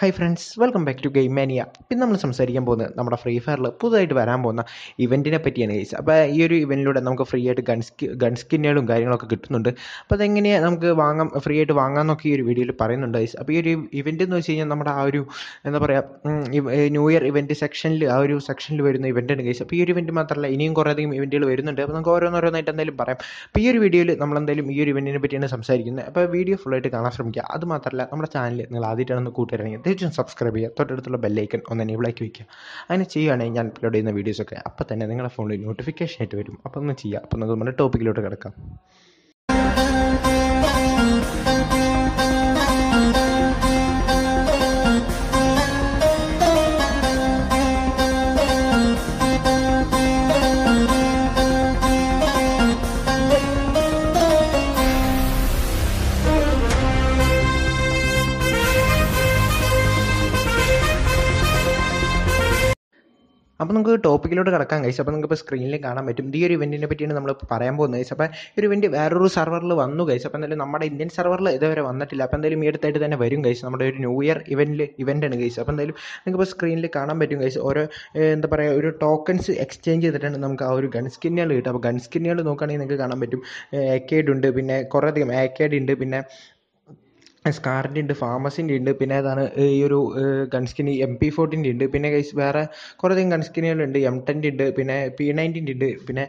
Hi friends welcome back to game mania പിന്നെ നമ്മൾ സംസാരിക്കാൻ പോകുന്നത് നമ്മുടെ ഫ്രീ ഫയറിൽ പുതുതായിട്ട് വരാൻ പോകുന്ന ഇവന്റിനെ പറ്റിയാണ് ഗൈസ് അപ്പോൾ ഈ ഒരു ഇവന്റിലൂടെ നമുക്ക് ഫ്രീ ആയിട്ട് ഗൺ സ്കി സ്കിന്നുകളും കാര്യങ്ങളൊക്കെ കിട്ടുന്നുണ്ട്. അപ്പോൾ അതെങ്ങനെയാണ് നമുക്ക് വാങ്ങാം ഫ്രീ ആയിട്ട് വാങ്ങാമെന്നൊക്കെ ഈ ഒരു വീഡിയോയിൽ പറയുന്നുണ്ട് ഗൈസ് അപ്പോൾ ഈ ഒരു ഇവന്റ് എന്ന് വെച്ച് കഴിഞ്ഞാൽ നമ്മുടെ ആ ഒരു എന്താ പറയുക ന്യൂ ഇയർ ഇവന്റ് സെക്ഷനിൽ ആ ഒരു സെക്ഷനിൽ വരുന്ന ഇവന്റാണ് ഗൈസ് അപ്പോൾ ഈ ഒരു ഇവന്റ് മാത്രമല്ല ഇനിയും കുറേയധികം ഇവന്റുകൾ വരുന്നുണ്ട്. അപ്പോൾ നമുക്ക് ഓരോന്നോരോന്നായിട്ട് എന്തായാലും പറയാം. അപ്പോൾ ഈ ഒരു വീഡിയോയിൽ നമ്മൾ എന്തായാലും ഈ ഒരു ഇവന്റിനെ പറ്റിയാണ് സംസാരിക്കുന്നത്. അപ്പോൾ വീഡിയോ ഫുള്ളായിട്ട് കാണാൻ ശ്രമിക്കുക. അത് മാത്രമല്ല നമ്മുടെ ചാനൽ നിങ്ങൾ ആദ്യമായിട്ടാണ് കൂട്ടുകാരാണെങ്കിൽ തീർച്ചയായും സബ്സ്ക്രൈബ് ചെയ്യുക. തൊട്ടടുത്തുള്ള ബെല്ലൈക്കൺ ഒന്ന് എനേബിൾ ആക്കി വയ്ക്കുക അങ്ങനെ ചെയ്യുകയാണെങ്കിൽ ഞാൻ അപ്ലോഡ് ചെയ്യുന്ന വീഡിയോസൊക്കെ അപ്പോൾ തന്നെ നിങ്ങളുടെ ഫോണിൽ നോട്ടിഫിക്കേഷൻ ആയിട്ട് വരും. അപ്പോൾ ഒന്ന് ചെയ്യുക അപ്പോൾ നമുക്ക് നമ്മുടെ ടോപ്പിക്കിലോട്ട് കിടക്കാം. അപ്പോൾ നമുക്ക് ടോപ്പിക്കിലോട്ട് കിടക്കാൻ കഴിച്ചു അപ്പോൾ നിങ്ങൾക്ക് ഇപ്പോൾ സ്ക്രീനിൽ കാണാൻ പറ്റും. ഈ ഒരു ഇവന്റിനെ പറ്റിയാണ് നമ്മൾ പറയാൻ പോകുന്നത് കഴിച്ചു അപ്പോൾ ഒരു ഇവന്റ് വേറൊരു സെർവറിൽ വന്നു കഴിച്ചു അപ്പോൾ എന്തായാലും നമ്മുടെ ഇന്ത്യൻ സെർവറിൽ ഇതുവരെ വന്നിട്ടില്ല. അപ്പോൾ എന്തായാലും ഈ അടുത്തായിട്ട് തന്നെ വരും കഴിച്ചു നമ്മുടെ ഒരു ന്യൂ ഇയർ ഇവന്റിൽ ഇവന്റാണ് കഴിച്ചു അപ്പോൾ എന്തായാലും നിങ്ങൾക്ക് ഇപ്പോൾ സ്ക്രീനിൽ കാണാൻ പറ്റും കഴിച്ചു ഓരോ എന്താ പറയുക ഒരു ടോക്കൺസ് എക്സ്ചേഞ്ച് ചെയ്തിട്ടാണ് നമുക്ക് ആ ഒരു ഗൺ സ്കിന്നുകൾ കിട്ടും അപ്പോൾ ഗൺ സ്കിന്നുകൾ നോക്കുകയാണെങ്കിൽ നിങ്ങൾക്ക് കാണാൻ പറ്റും. ഏക്കേഡ് ഉണ്ട് പിന്നെ കുറേ അധികം ഉണ്ട് പിന്നെ സ്കാറിന്റെ ഉണ്ട് ഫാമസിന്റെ ഉണ്ട് പിന്നെ ഏതാണ് ഈ ഒരു ഗൺ സ്കിൻ എം പി ഫോർട്ടിന്റെ ഉണ്ട്. പിന്നെ ഗൈസ് വേറെ കുറേ അധികം ഗൺ സ്കിന്നുകളുണ്ട് എം ടെന്റെ ഉണ്ട് പിന്നെ പി നയന്റീന്റെ ഉണ്ട് പിന്നെ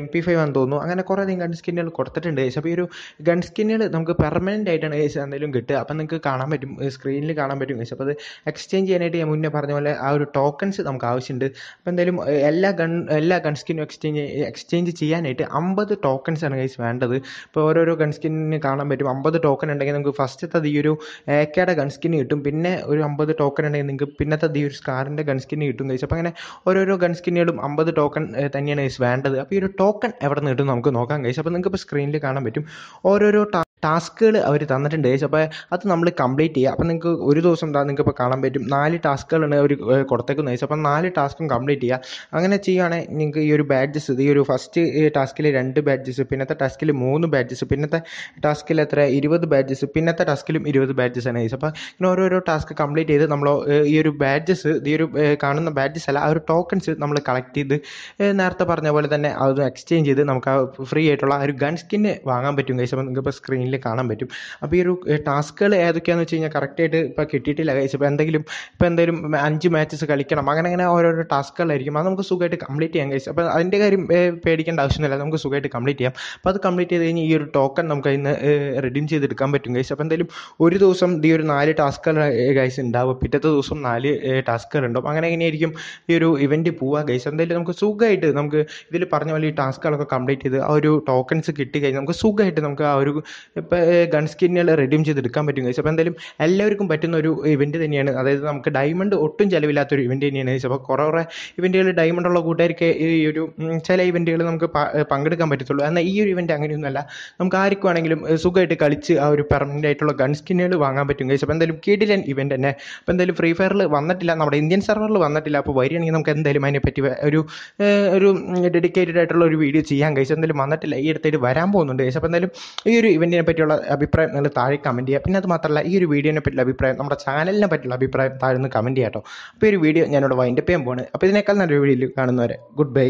എം പി ഫൈവ് ആണെന്ന് തോന്നുന്നു. അങ്ങനെ കുറേ അധികം ഗൺ സ്കിന്നുകൾ കൊടുത്തിട്ടുണ്ട്. ഗൈസ് അപ്പോൾ ഈ ഒരു ഗൺ സ്കിന്നുകൾ നമുക്ക് പെർമനന്റ് ആയിട്ടാണ് ഗൈസ് എന്തെങ്കിലും കിട്ടുക. അപ്പം നിങ്ങൾക്ക് കാണാൻ പറ്റും സ്ക്രീനിൽ കാണാൻ പറ്റും ഗൈസ് അപ്പോൾ അത് എക്സ്ചേഞ്ച് ചെയ്യാനായിട്ട് ഞാൻ മുന്നേ പറഞ്ഞ പോലെ ആ ഒരു ടോക്കൺസ് നമുക്ക് ആവശ്യമുണ്ട്. അപ്പോൾ എന്തായാലും എല്ലാ ഗൺ എല്ലാ ഗൺ സ്കിന്നും എക്സ്ചേഞ്ച് എക്സ്ചേഞ്ച് ചെയ്യാനായിട്ട് അമ്പത് ടോക്കൺസ് ആണ് ഗൈസ് വേണ്ടത്. ഇപ്പോൾ ഓരോരോ ഗൺ സ്കിന്നിന് കാണാൻ പറ്റും. അമ്പത് ടോക്കൺ ഉണ്ടെങ്കിൽ നമുക്ക് ഫസ്റ്റത്തെ ഈ ഒരു ഏക്കയുടെ ഗൺ സ്കിൻ കിട്ടും. പിന്നെ ഒരു അമ്പത് ടോക്കൺ ഉണ്ടെങ്കിൽ നിങ്ങൾക്ക് പിന്നത്തെ ഈ ഒരു സ്കാറിന്റെ ഗൺ സ്കിൻ കിട്ടും കഴിച്ചു അപ്പോൾ അങ്ങനെ ഓരോരോ ഗൺ സ്കിന്നുകളും അമ്പത് ടോക്കൺ തന്നെയാണ് കഴിച്ച് വേണ്ടത്. അപ്പോൾ ഈ ഒരു ടോക്കൺ എവിടെ നിന്ന് കിട്ടും നമുക്ക് നോക്കാൻ കഴിച്ചു അപ്പോൾ നിങ്ങൾക്ക് ഇപ്പോൾ സ്ക്രീനിൽ കാണാൻ പറ്റും. ഓരോരോ ടാസ്കുകൾ അവർ തന്നിട്ടുണ്ട് കഴിച്ചു അപ്പോൾ അത് നമ്മൾ കംപ്ലീറ്റ് ചെയ്യുക അപ്പോൾ നിങ്ങൾക്ക് ഒരു ദിവസം നിങ്ങൾക്ക് ഇപ്പോൾ കാണാൻ പറ്റും. നാല് ടാസ്കുകളാണ് അവർ കൊടുത്തേക്കുന്ന കഴിച്ചു അപ്പോൾ നാല് ടാസ്കും കംപ്ലീറ്റ് ചെയ്യുക അങ്ങനെ ചെയ്യുകയാണെങ്കിൽ നിങ്ങൾക്ക് ഈ ഒരു ബാഡ്ജസ് ഈ ഒരു ഫസ്റ്റ് ടാസ്കിൽ രണ്ട് ബാഡ്ജസ് പിന്നത്തെ ടാസ്കിൽ മൂന്ന് ബാഡ്ജസ് പിന്നത്തെ ടാസ്കിൽ എത്ര? ഇരുപത് ബാഡ്ജസ് പിന്നത്തെ ടാസ്കിലും ഇരുപത് ബാഡ്ജസ് ആണ് കഴിച്ചു അപ്പോൾ ഇങ്ങനെ ഓരോരോ ടാസ്ക് കംപ്ലീറ്റ് ചെയ്ത് നമ്മൾ ഈ ഒരു ബാഡ്ജസ് ഈ ഒരു കാണുന്ന ബാഡ്ജസ് അല്ല ആ ഒരു ടോക്കൺസ് നമ്മൾ കളക്ട് ചെയ്ത് നേരത്തെ പറഞ്ഞ പോലെ തന്നെ അത് എക്സ്ചേഞ്ച് ചെയ്ത് നമുക്ക് ആ ഫ്രീ ആയിട്ടുള്ള ആ ഒരു ഗൺ സ്കിന്ന് വാങ്ങാൻ പറ്റും ഗൈസ് അപ്പോൾ നിങ്ങൾക്ക് ഇപ്പോൾ സ്ക്രീനിൽ കാണാൻ പറ്റും. അപ്പോൾ ഈ ഒരു ടാസ്കുകൾ ഏതൊക്കെയാണെന്ന് വെച്ച് കഴിഞ്ഞാൽ കറക്റ്റായിട്ട് ഇപ്പോൾ കിട്ടിയിട്ടില്ല ഗൈസ് ഇപ്പോൾ എന്തെങ്കിലും ഇപ്പോൾ എന്തെങ്കിലും അഞ്ച് മാച്ചസ് കളിക്കണം അങ്ങനെ അങ്ങനെ ഓരോരോ ടാസ്കുകളായിരിക്കും അത് നമുക്ക് സുഖമായിട്ട് കംപ്ലീറ്റ് ചെയ്യാം ഗൈസ് അപ്പോൾ അതിന്റെ കാര്യം പേടിക്കേണ്ട ആവശ്യമൊന്നുമില്ല. നമുക്ക് സുഖമായിട്ട് കംപ്ലീറ്റ് ചെയ്യാം. അപ്പോൾ അത് കംപ്ലീറ്റ് ചെയ്ത് കഴിഞ്ഞാൽ ഈ ഒരു ടോക്കൺ നമുക്ക് അതിന് റിഡീം ചെയ്തെടുക്കാൻ പറ്റും ഗൈസ് അപ്പോൾ എന്തായാലും ഒരു ദിവസം ഈ ഒരു നാല് ടാസ്കുകൾ ഗൈസ് ഉണ്ടാവും പിറ്റത്തെ ദിവസം നാല് ടാസ്കുകൾ ഉണ്ടാവും അങ്ങനെ എങ്ങനെയായിരിക്കും ഈ ഒരു ഇവന്റ് പോവുക ഗൈസ് എന്തായാലും നമുക്ക് സുഖമായിട്ട് നമുക്ക് ഇതിൽ പറഞ്ഞ പോലെ ഈ ടാസ്കുകളൊക്കെ കംപ്ലീറ്റ് ചെയ്ത് ആ ഒരു ടോക്കൺസ് കിട്ടി കഴിഞ്ഞാൽ നമുക്ക് സുഖമായിട്ട് നമുക്ക് ആ ഒരു ഇപ്പോൾ ഗൺ സ്കിന്നുകൾ റെഡീം ചെയ്തെടുക്കാൻ പറ്റും ഗൈസ് അപ്പോൾ എന്തായാലും എല്ലാവർക്കും പറ്റുന്ന ഒരു ഇവന്റ് തന്നെയാണ്. അതായത് നമുക്ക് ഡയമണ്ട് ഒട്ടും ചിലവില്ലാത്തൊരു ഇവന്റ് തന്നെയാണ് ഗൈസ് അപ്പോൾ കുറേ കുറേ ഇവന്റുകൾ ഡയമണ്ട് ഉള്ള കൂട്ടുകാർക്ക് ഈ ഒരു ചില ഇവന്റുകൾ നമുക്ക് പങ്കെടുക്കാൻ പറ്റത്തുള്ളൂ. എന്നാൽ ഈ ഒരു ഇവന്റ് അങ്ങനെയൊന്നുമല്ല. നമുക്ക് ആർക്കും ആണെങ്കിലും സുഖമായിട്ട് കളിച്ച് ആ ഒരു പെർമനന്റ് ആയിട്ടുള്ള ഗൺ സ്കിന്നുകൾ വാങ്ങാൻ പറ്റും. ഗൈസ് അപ്പോൾ എന്തായാലും കിടിലൻ ഇവന്റ് തന്നെ. അപ്പോൾ എന്തായാലും ഫ്രീ ഫയറിൽ വന്നിട്ടില്ല. നമ്മുടെ ഇന്ത്യൻ സെർവറിൽ വന്നിട്ടില്ല. അപ്പോൾ വരികയാണെങ്കിൽ നമുക്ക് എന്തായാലും അതിനെപ്പറ്റി ഒരു ഒരു ഡെഡിക്കേറ്റഡ് ആയിട്ടുള്ള ഒരു വീഡിയോ ചെയ്യാൻ ഗൈസ് എന്തായാലും വന്നിട്ടില്ല. ഈ അടുത്തായിട്ട് വരാൻ പോകുന്നുണ്ട്. ഗൈസ് അപ്പോൾ എന്തായാലും ഈ ഒരു ഇവന്റിനെ പറ്റിയുള്ള അഭിപ്രായം നിങ്ങൾ താഴെ കമന്റ് ചെയ്യുക. പിന്നെ അത് മാത്രമല്ല ഈ ഒരു വീഡിയോനെ പറ്റിയുള്ള അഭിപ്രായം നമ്മുടെ ചാനലിനെ പറ്റിയുള്ള അഭിപ്രായം താഴെ നിന്ന് കമന്റ് ചെയ്യാം കേട്ടോ. അപ്പോൾ ഈ ഒരു വീഡിയോ ഞാനിവിടെ വൈൻഡപ്പ് ചെയ്യാൻ പോവാണ്. അപ്പോൾ ഇതിനേക്കാൾ നല്ലൊരു വീഡിയോയിൽ കാണുന്നവരെ ഗുഡ് ബൈ